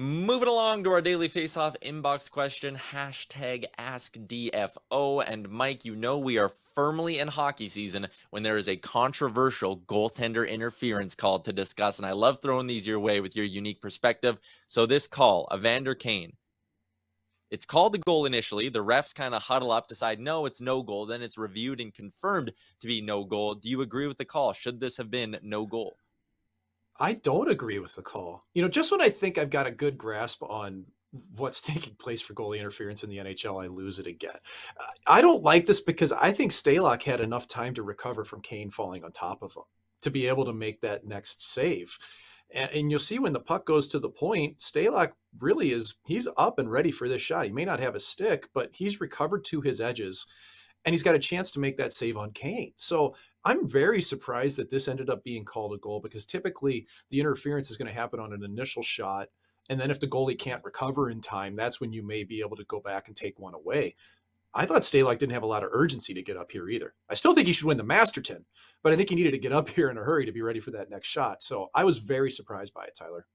Moving along to our daily face-off inbox question, hashtag AskDFO. And Mike, you know we are firmly in hockey season when there is a controversial goaltender interference call to discuss. And I love throwing these your way with your unique perspective. So this call, Evander Kane, it's called the goal initially. The refs kind of huddle up, decide no, it's no goal. Then it's reviewed and confirmed to be no goal. Do you agree with the call? Should this have been no goal? I don't agree with the call. You know, just when I think I've got a good grasp on what's taking place for goalie interference in the NHL, I lose it again. I don't like this because I think Stalock had enough time to recover from Kane falling on top of him to be able to make that next save. And, you'll see when the puck goes to the point, Stalock really is he's up and ready for this shot. He may not have a stick, but he's recovered to his edges and he's got a chance to make that save on Kane. So I'm very surprised that this ended up being called a goal because typically the interference is going to happen on an initial shot. And then if the goalie can't recover in time, that's when you may be able to go back and take one away. I thought Stalock didn't have a lot of urgency to get up here either. I still think he should win the Masterton, but I think he needed to get up here in a hurry to be ready for that next shot. So I was very surprised by it, Tyler.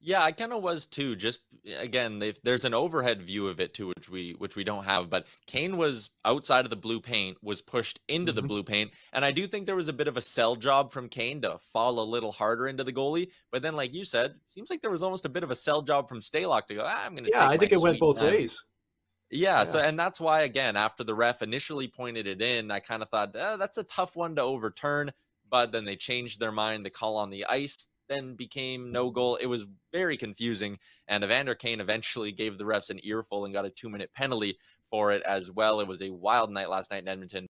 Yeah, I kind of was too. Just again, there's an overhead view of it too, which we which we don't have. But Kane was outside of the blue paint, was pushed into mm-hmm. the blue paint, and I do think there was a bit of a sell job from Kane to fall a little harder into the goalie. But then, like you said, seems like there was almost a bit of a sell job from Stalock to go. Ah, I'm going to. Yeah, I think it went both time. ways. Yeah, yeah, so and that's why again, after the ref initially pointed it in, I kind of thought eh, that's a tough one to overturn. But then they changed their mind. The call on the ice then became no goal. It was very confusing. And Evander Kane eventually gave the refs an earful and got a two minute penalty for it as well. It was a wild night last night in Edmonton.